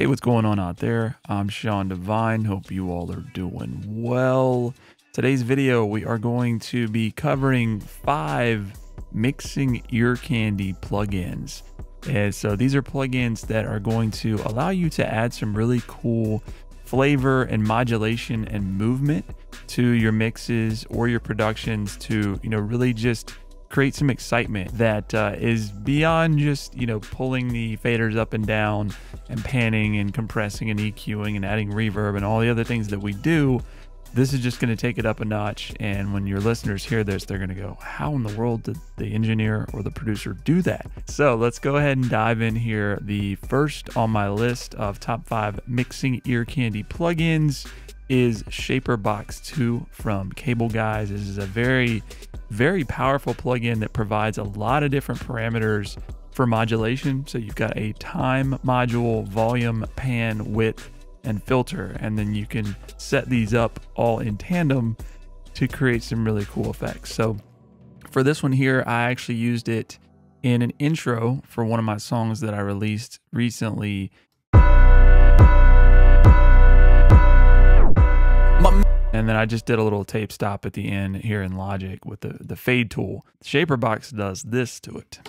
Hey, what's going on out there? I'm Sean Divine. Hope you all are doing well. Today's video, we are going to be covering five mixing ear candy plugins. And so these are plugins that are going to allow you to add some really cool flavor and modulation and movement to your mixes or your productions to, you know, really just create some excitement that uh, is beyond just you know pulling the faders up and down and panning and compressing and EQing and adding reverb and all the other things that we do. This is just going to take it up a notch. And when your listeners hear this, they're going to go, How in the world did the engineer or the producer do that? So let's go ahead and dive in here. The first on my list of top five mixing ear candy plugins is ShaperBox 2 from Cableguys. This is a very very powerful plugin that provides a lot of different parameters for modulation. So you've got a time module, volume, pan, width, and filter. And then you can set these up all in tandem to create some really cool effects. So for this one here, I actually used it in an intro for one of my songs that I released recently And then I just did a little tape stop at the end here in Logic with the, the fade tool. The ShaperBox does this to it.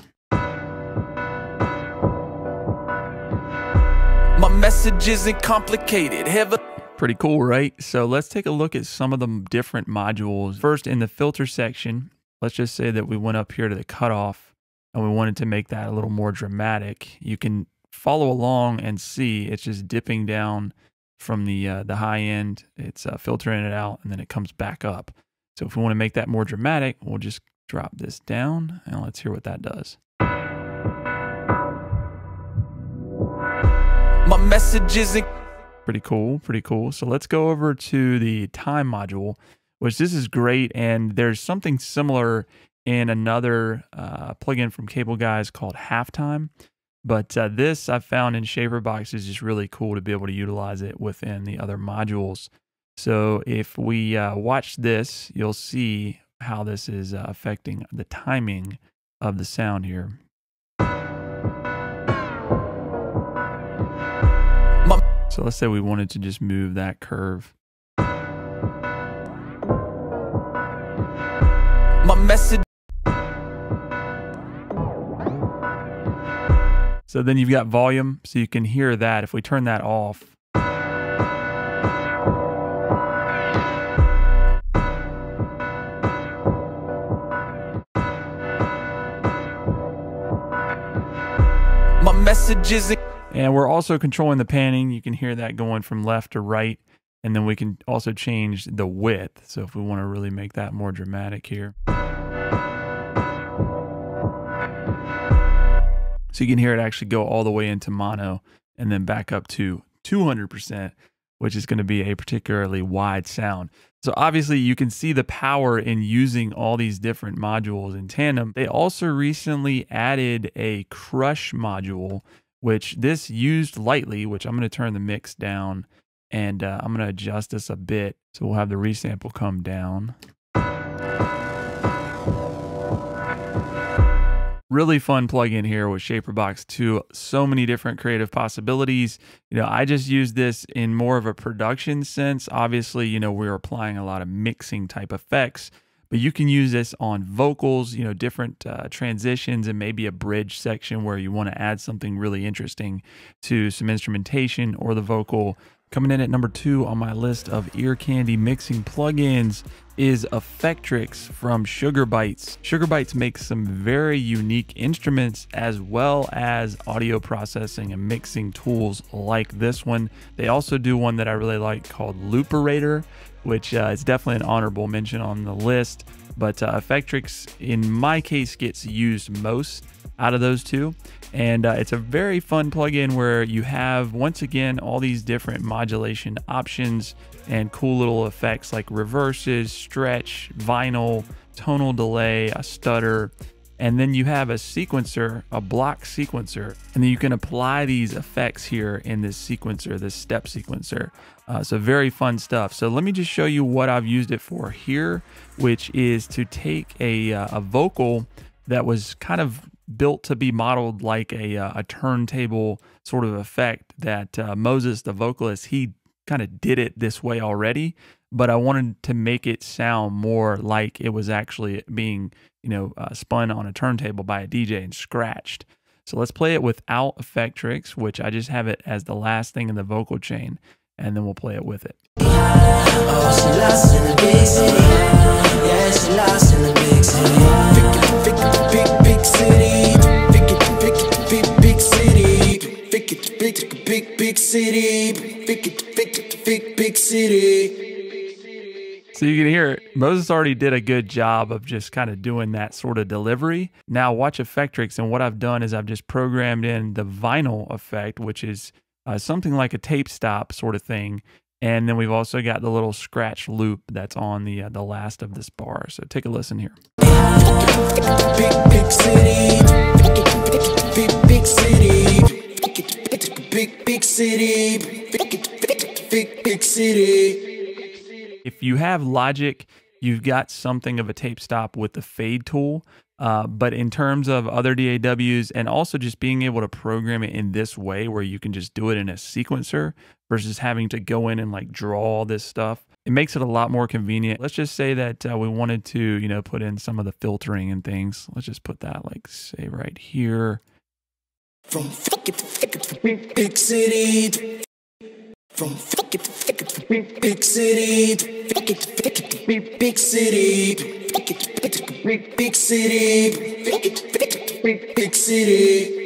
My message isn't complicated. Have Pretty cool, right? So let's take a look at some of the different modules. First, in the filter section, let's just say that we went up here to the cutoff and we wanted to make that a little more dramatic. You can follow along and see it's just dipping down from the uh, the high end. It's uh, filtering it out, and then it comes back up. So if we want to make that more dramatic, we'll just drop this down, and let's hear what that does. My message isn't pretty cool, pretty cool. So let's go over to the time module, which this is great, and there's something similar in another uh, plugin from Cableguys called Halftime. But uh, this I found in Shaperbox is just really cool to be able to utilize it within the other modules. So if we uh, watch this, you'll see how this is uh, affecting the timing of the sound here. So let's say we wanted to just move that curve. My message So then you've got volume, so you can hear that. If we turn that off, my message is and we're also controlling the panning. You can hear that going from left to right. And then we can also change the width. So if we want to really make that more dramatic here. So you can hear it actually go all the way into mono and then back up to 200%, which is going to be a particularly wide sound. So obviously you can see the power in using all these different modules in tandem. They also recently added a crush module, which this used lightly, which I'm going to turn the mix down and uh, I'm going to adjust this a bit. So we'll have the resample come down. Really fun plugin here with Shaperbox 2. So many different creative possibilities. You know, I just use this in more of a production sense. Obviously, you know, we're applying a lot of mixing type effects, but you can use this on vocals, you know, different uh, transitions and maybe a bridge section where you want to add something really interesting to some instrumentation or the vocal. Coming in at number two on my list of ear candy mixing plugins is Effectrix from Sugar Bytes. Sugar Bytes makes some very unique instruments as well as audio processing and mixing tools like this one. They also do one that I really like called Looperator, which uh, is definitely an honorable mention on the list. But uh, Effectrix, in my case, gets used most out of those two. And uh, it's a very fun plugin where you have, once again, all these different modulation options and cool little effects like reverses, stretch, vinyl, tonal delay, a stutter. And then you have a sequencer, a block sequencer, and then you can apply these effects here in this sequencer, this step sequencer. Uh, so very fun stuff. So let me just show you what I've used it for here, which is to take a, uh, a vocal that was kind of built to be modeled like a, uh, a turntable sort of effect that uh, Moses, the vocalist, he kind of did it this way already, but I wanted to make it sound more like it was actually being, you know, uh, spun on a turntable by a DJ and scratched. So let's play it without Effectrix, which I just have it as the last thing in the vocal chain, and then we'll play it with it. Oh, big big city. Big, big, big, city. So you can hear it. Moses already did a good job of just kind of doing that sort of delivery. Now watch Effectrix, and what I've done is I've just programmed in the vinyl effect, which is uh, something like a tape stop sort of thing. And then we've also got the little scratch loop that's on the uh, the last of this bar. So take a listen here. Big, big city. Big, big city. Big, big city. Big, big city. If you have Logic, you've got something of a tape stop with the fade tool. Uh, but in terms of other DAWs and also just being able to program it in this way where you can just do it in a sequencer versus having to go in and like draw all this stuff, it makes it a lot more convenient. Let's just say that uh, we wanted to, you know, put in some of the filtering and things. Let's just put that like say right here. From big city from big city, big big city, big big city, big city,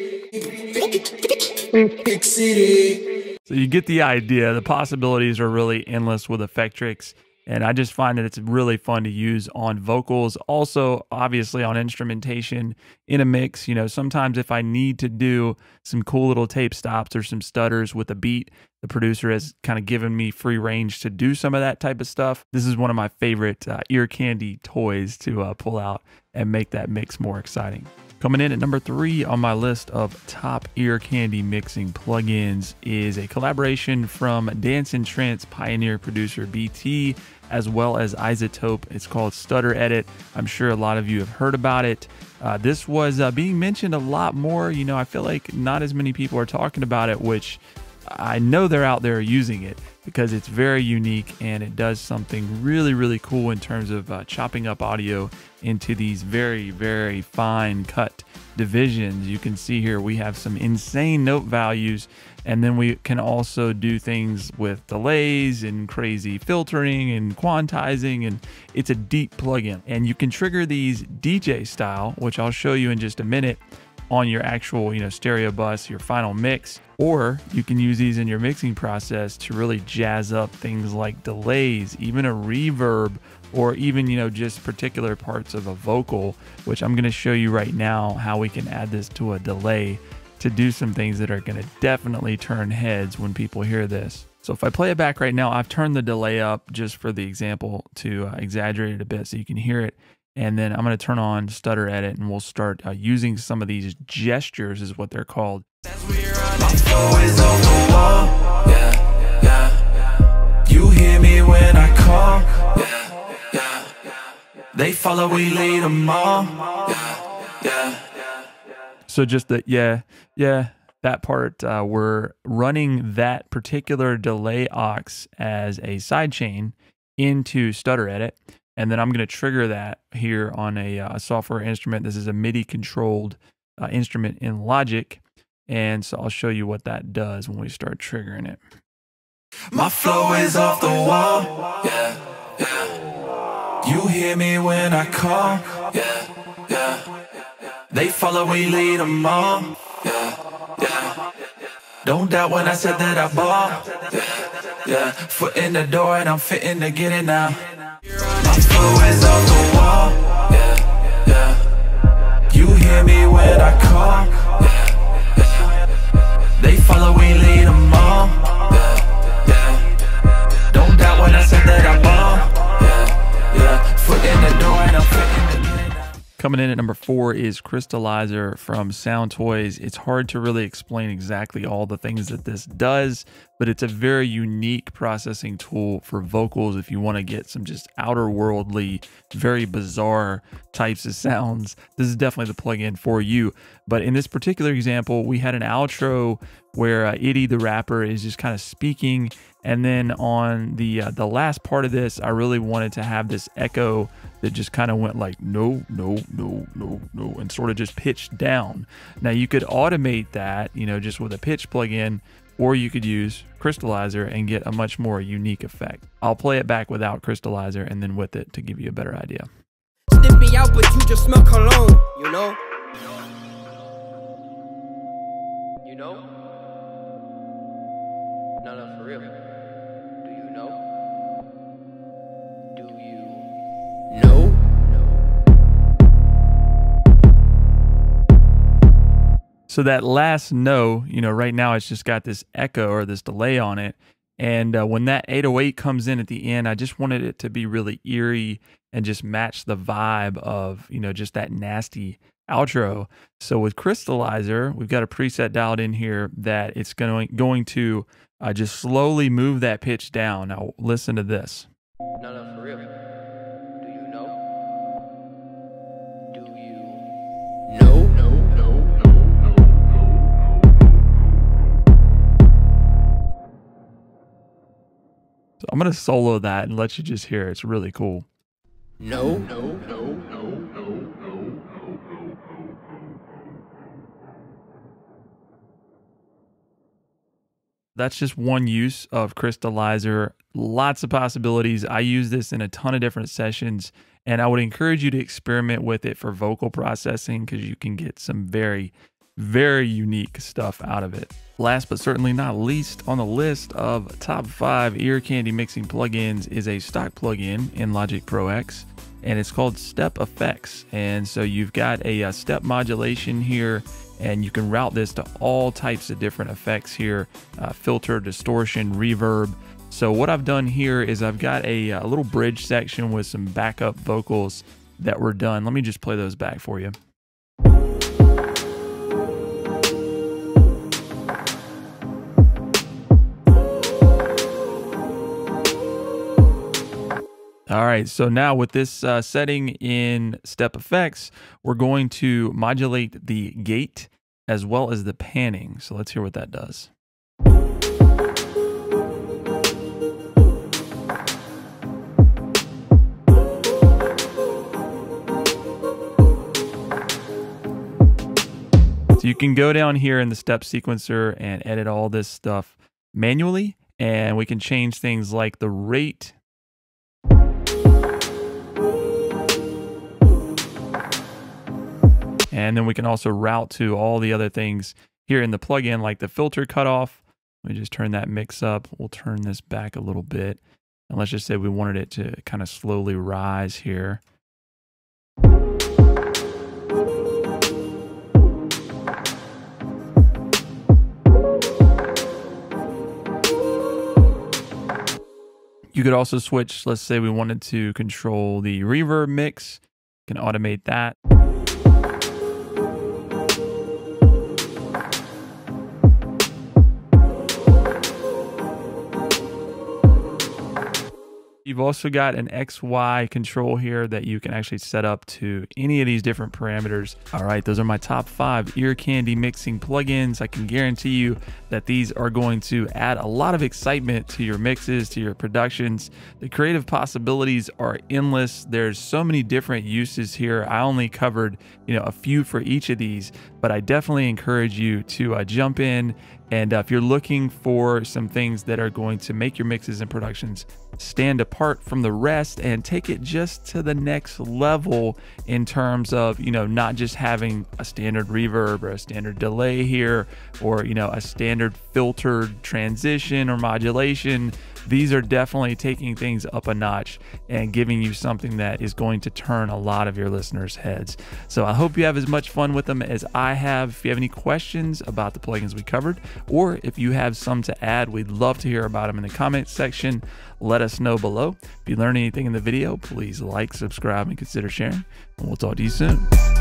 big city. So you get the idea. The possibilities are really endless with Effectrix. And I just find that it's really fun to use on vocals, also obviously on instrumentation in a mix. You know, sometimes if I need to do some cool little tape stops or some stutters with a beat, the producer has kind of given me free range to do some of that type of stuff. This is one of my favorite uh, ear candy toys to uh, pull out and make that mix more exciting. Coming in at number three on my list of top ear candy mixing plugins is a collaboration from Dance and Trance pioneer producer BT as well as iZotope. It's called Stutter Edit. I'm sure a lot of you have heard about it. Uh, this was uh, being mentioned a lot more. You know, I feel like not as many people are talking about it, which I know they're out there using it because it's very unique and it does something really, really cool in terms of uh, chopping up audio into these very, very fine cut divisions. You can see here we have some insane note values, and then we can also do things with delays and crazy filtering and quantizing, and it's a deep plugin. And you can trigger these DJ style, which I'll show you in just a minute on your actual, you know, stereo bus, your final mix, or you can use these in your mixing process to really jazz up things like delays, even a reverb, or even, you know, just particular parts of a vocal, which I'm going to show you right now how we can add this to a delay to do some things that are going to definitely turn heads when people hear this. So if I play it back right now, I've turned the delay up just for the example to uh, exaggerate it a bit so you can hear it. And then I'm going to turn on stutter edit and we'll start uh, using some of these gestures is what they're called. You hear me when I call. Yeah, yeah. They follow, we lead them all. Yeah, yeah. So just that, yeah, yeah, that part, uh, we're running that particular delay aux as a sidechain into stutter edit. And then I'm going to trigger that here on a, uh, software instrument. This is a MIDI controlled uh, instrument in Logic. And so I'll show you what that does when we start triggering it. My flow is off the wall. Yeah, yeah. You hear me when I call. Yeah, yeah. They follow, we lead them all. Yeah, yeah. Don't doubt when I said that I ball. Yeah, yeah. Foot in the door and I'm fitting to get it now. Foot in the door and I'm Coming in at number four is Crystallizer from Soundtoys. It's hard to really explain exactly all the things that this does, but it's a very unique processing tool for vocals if you want to get some just outer worldly, very bizarre types of sounds. This is definitely the plugin for you. But in this particular example, we had an outro where uh, Itty the rapper is just kind of speaking and then on the uh, the last part of this, I really wanted to have this echo that just kind of went like no, no, no, no, no, and sort of just pitched down. Now you could automate that, you know, just with a pitch plugin, or you could use Crystallizer and get a much more unique effect. I'll play it back without Crystallizer and then with it to give you a better idea. me out, but you just smell cologne, you know? You know? No, no, for real. So that last no, you know, right now it's just got this echo or this delay on it. And uh, when that 808 comes in at the end, I just wanted it to be really eerie and just match the vibe of, you know, just that nasty outro. So with Crystallizer, we've got a preset dialed in here that it's going, going to uh, just slowly move that pitch down. Now listen to this. No, no, for real. Do you know? Do you know? I'm going to solo that and let you just hear it. It's really cool. No, no, no, no, no, no, no. That's just one use of Crystallizer. Lots of possibilities. I use this in a ton of different sessions, and I would encourage you to experiment with it for vocal processing because you can get some very very unique stuff out of it. Last but certainly not least on the list of top five ear candy mixing plugins is a stock plugin in Logic Pro X and it's called Step Effects. And so you've got a, a, step modulation here and you can route this to all types of different effects here, uh, filter, distortion, reverb. So what I've done here is I've got a, a little bridge section with some backup vocals that were done. Let me just play those back for you. All right, so now with this uh, setting in Step Effects, we're going to modulate the gate as well as the panning. So let's hear what that does. So you can go down here in the step sequencer and edit all this stuff manually, and we can change things like the rate And then we can also route to all the other things here in the plugin, like the filter cutoff. Let me just turn that mix up. We'll turn this back a little bit. And let's just say we wanted it to kind of slowly rise here. You could also switch, let's say we wanted to control the reverb mix, you can automate that. You've also got an XY control here that you can actually set up to any of these different parameters. All right, those are my top five ear candy mixing plugins. I can guarantee you that these are going to add a lot of excitement to your mixes, to your productions. The creative possibilities are endless. There's so many different uses here. I only covered, you know, a few for each of these, but I definitely encourage you to uh, jump in and uh, if you're looking for some things that are going to make your mixes and productions stand apart from the rest and take it just to the next level in terms of, you know, not just having a standard reverb or a standard delay here or, you know, a standard filtered transition or modulation, these are definitely taking things up a notch and giving you something that is going to turn a lot of your listeners' heads. So I hope you have as much fun with them as I have. If you have any questions about the plugins we covered, or if you have some to add, we'd love to hear about them in the comments section. Let us know below. If you learned anything in the video, please like, subscribe, and consider sharing. And we'll talk to you soon.